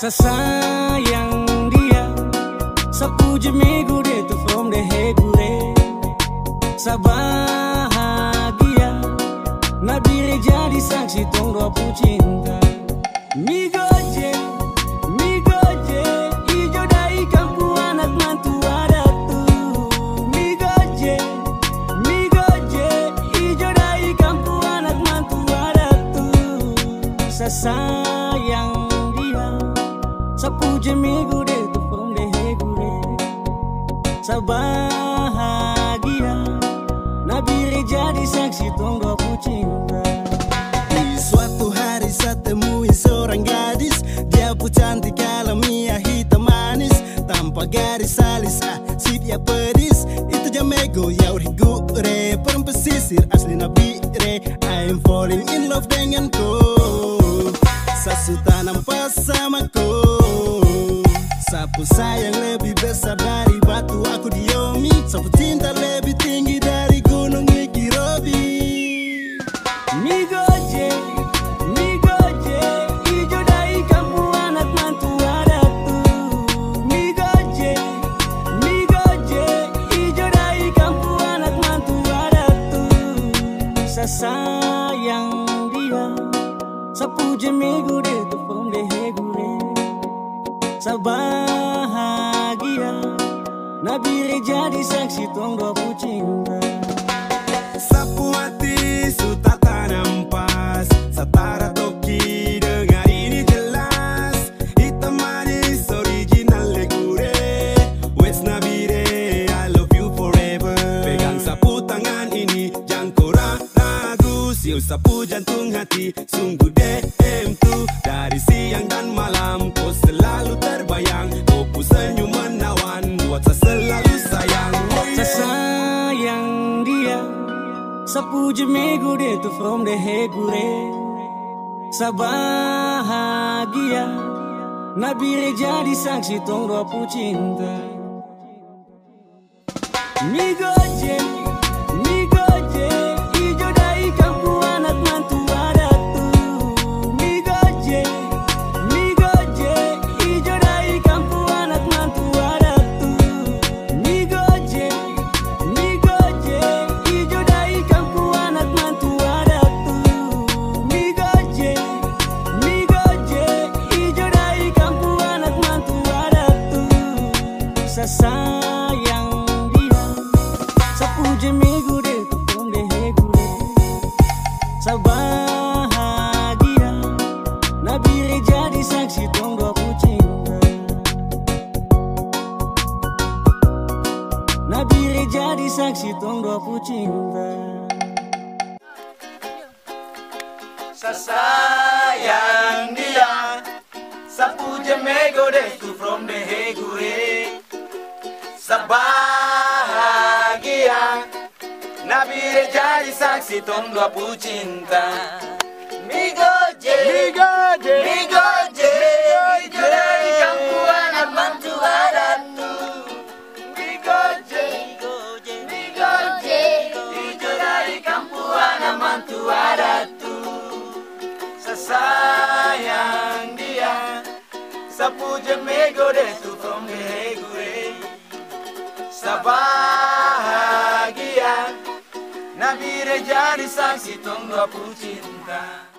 Sesayang dia. Sepuji minggu dia tu from the hegure Sebahagia Nabi jadi saksi tong dua cinta. Migo je, migo je Ijo dai kampu anak mantu ada tu. Migo je, migo je Ijo dai kampu anak mantu ada tu. Sesayang Deh tuh from deh gure Sabahagia Nabi jadi saksi dua cinta Di suatu hari saya temui seorang gadis. Dia pun cantik alamiah hitam manis. Tanpa garis alis ah si dia pedis. Itu jamego ya urigu re Perempuan pesisir. Asli nabi re I'm falling in love dengan kau. Sasu tanam pasamaku Sapu sayang lebih besar dari batu aku diomi. Sapu cinta lebih tinggi dari gunung Niki Robi Migoje, migoje Ijo dai kamu anak mantu ada tu Migoje, migoje Ijo dai kamu anak mantu ada tu Sesayang dia tu pom de hegure Sebahagia Nabi jadi saksi tong dua cinta Sapu hati suta tanam pas Setara toki dengar ini jelas. Hitam manis original legure West Nabire I love you forever. Pegang sapu tangan ini jangan kau ragu Siul sapu jantung hati sungguh DM tuh Pun senyum menawan buat selalu sayang. Sesayang dia. Sepuji minggu dia tu from the hegure. Sebahagia Nabi jadi saksi tong dua cinta. Migoje, Sesayang dia. Sepuji minggu dia tu pom de hegure Sebahagia Nabi jadi saksi tong dua cinta. Nabi jadi saksi tong dua cinta. Sasayang dia. Sapu jemego deh tu from the Nabi jadi saksi tong dua cinta Migoje Migoje Migoje. dari adatu. Migoje Migoje Ijo dari adatu. Sesayang dia Sapu jemego deh tu from the hegure Nabi jadi saksi tong dua cinta